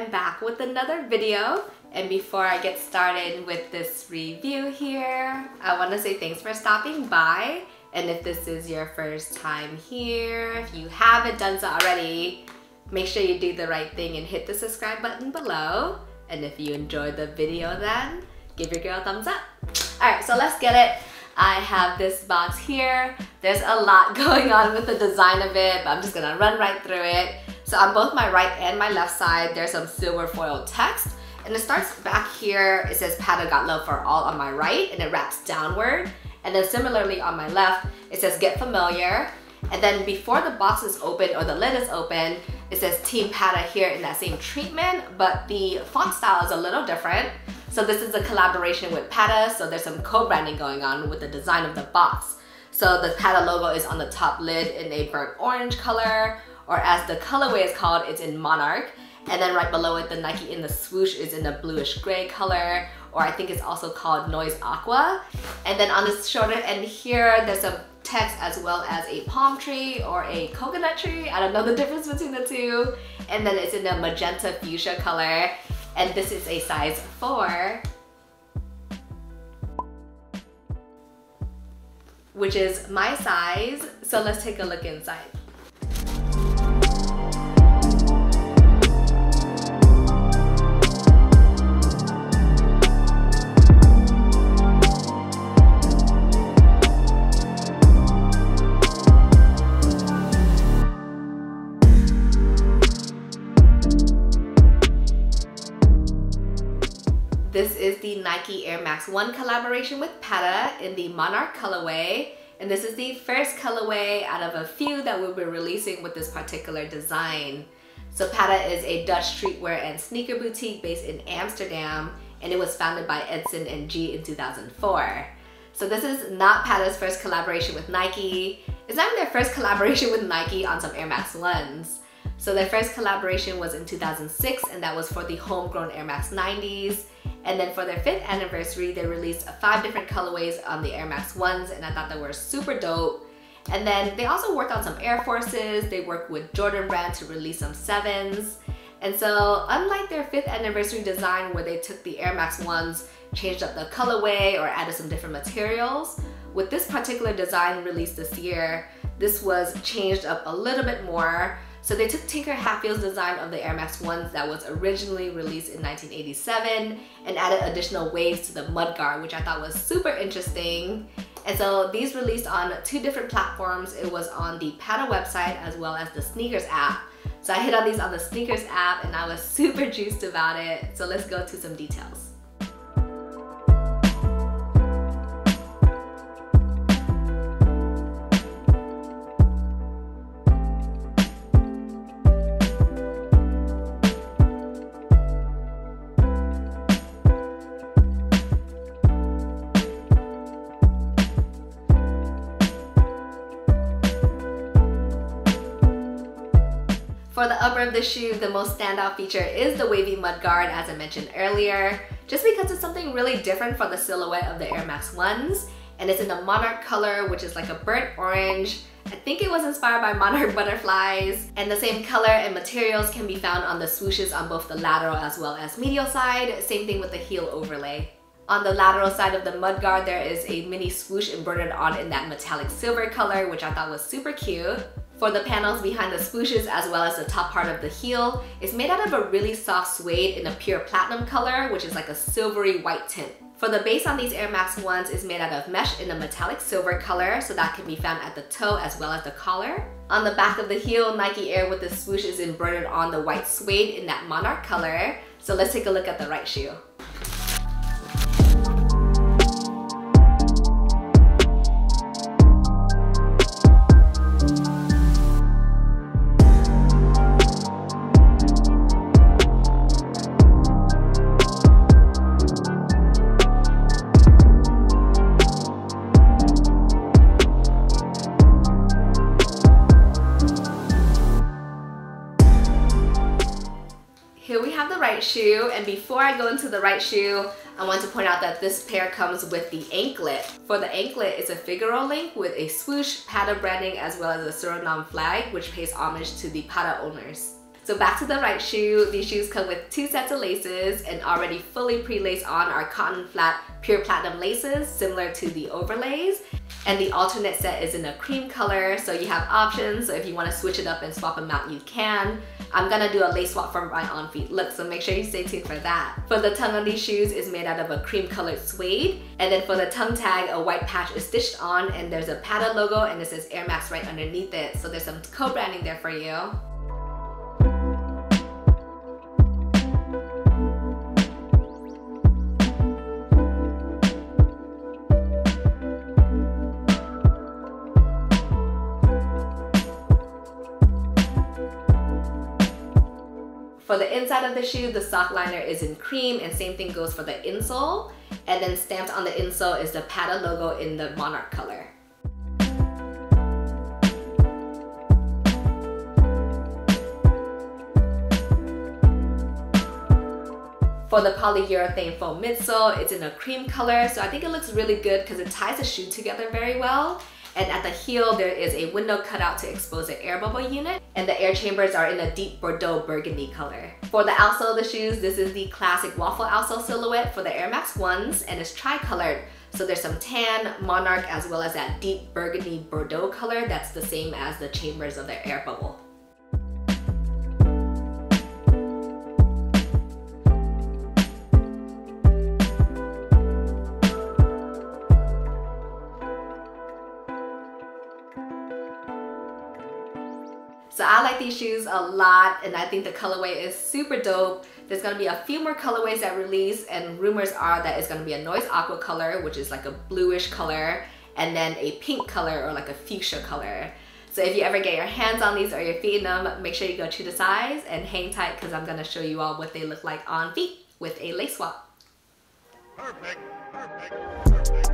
I'm back with another video. And before I get started with this review here, I want to say thanks for stopping by. And if this is your first time here, if you haven't done so already, make sure you do the right thing and hit the subscribe button below. And if you enjoyed the video then, give your girl a thumbs up. Alright, so let's get it. I have this box here. There's a lot going on with the design of it, but I'm just gonna run right through it. So on both my right and my left side, there's some silver foil text. And it starts back here, it says Patta got love for all on my right, and it wraps downward. And then similarly on my left, it says get familiar. And then before the box is open or the lid is open, it says Team Patta here in that same treatment, but the font style is a little different. So this is a collaboration with Patta, so there's some co-branding going on with the design of the box. So the Patta logo is on the top lid in a burnt orange color, or as the colorway is called, it's in Monarch. And then right below it, the Nike in the swoosh is in a bluish gray color, or I think it's also called Noise Aqua. And then on the shoulder end here, there's a text as well as a palm tree or a coconut tree. I don't know the difference between the two. And then it's in a magenta fuchsia color. And this is a size four. Which is my size. So let's take a look inside. The Nike Air Max 1 collaboration with Patta in the Monarch colorway. And this is the first colorway out of a few that we'll be releasing with this particular design. So Patta is a Dutch streetwear and sneaker boutique based in Amsterdam and it was founded by Edson and G in 2004. So this is not Patta's first collaboration with Nike. It's not their first collaboration with Nike on some Air Max 1s. So their first collaboration was in 2006 and that was for the homegrown Air Max 90s. And then for their fifth anniversary, they released five different colorways on the Air Max 1s and I thought they were super dope. And then they also worked on some Air Forces, they worked with Jordan Brand to release some 7s. And so unlike their fifth anniversary design where they took the Air Max 1s, changed up the colorway or added some different materials, with this particular design released this year, this was changed up a little bit more so they took Tinker Hatfield's design of the Air Max 1s that was originally released in 1987 and added additional waves to the mudguard, which I thought was super interesting. And so these released on two different platforms. It was on the Patta website as well as the SNKRS app. So I hit on these on the SNKRS app and I was super juiced about it. So let's go to some details. For the upper of the shoe, the most standout feature is the wavy mudguard as I mentioned earlier, just because it's something really different from the silhouette of the Air Max 1s, and it's in the Monarch color, which is like a burnt orange. I think it was inspired by Monarch butterflies, and the same color and materials can be found on the swooshes on both the lateral as well as medial side, same thing with the heel overlay. On the lateral side of the mudguard, there is a mini swoosh embroidered on in that metallic silver color, which I thought was super cute. For the panels behind the swooshes as well as the top part of the heel, it's made out of a really soft suede in a pure platinum color, which is like a silvery white tint. For the base on these Air Max 1s is made out of mesh in a metallic silver color, so that can be found at the toe as well as the collar. On the back of the heel, Nike Air with the swoosh is embroidered on the white suede in that monarch color. So let's take a look at the right shoe. Shoe and before I go into the right shoe, I want to point out that this pair comes with the anklet. For the anklet, it's a Figaro link with a swoosh, Patta branding as well as a Suriname flag which pays homage to the Patta owners. So back to the right shoe, these shoes come with two sets of laces and already fully pre-laced on are cotton flat pure platinum laces similar to the overlays. And the alternate set is in a cream color, so you have options. So if you want to switch it up and swap them out, you can. I'm gonna do a lace swap from my on feet look, so make sure you stay tuned for that. For the tongue on these shoes is made out of a cream colored suede. And then for the tongue tag, a white patch is stitched on and there's a Patta logo and it says Air Max right underneath it. So there's some co-branding there for you. For the inside of the shoe, the sock liner is in cream and same thing goes for the insole. And then stamped on the insole is the Patta logo in the monarch color. For the polyurethane foam midsole, it's in a cream color, so I think it looks really good because it ties the shoe together very well. And at the heel, there is a window cutout to expose the air bubble unit. And the air chambers are in a deep Bordeaux burgundy color. For the outsole of the shoes, this is the classic waffle outsole silhouette for the Air Max 1s and it's tri-colored. So there's some tan, monarch, as well as that deep burgundy Bordeaux color that's the same as the chambers of the air bubble. So I like these shoes a lot and I think the colorway is super dope. There's gonna be a few more colorways that release and rumors are that it's gonna be a noise aqua color, which is like a bluish color, and then a pink color or like a fuchsia color. So if you ever get your hands on these or you're feeding them, make sure you go to the size and hang tight because I'm gonna show you all what they look like on feet with a lace swap. Perfect, perfect, perfect.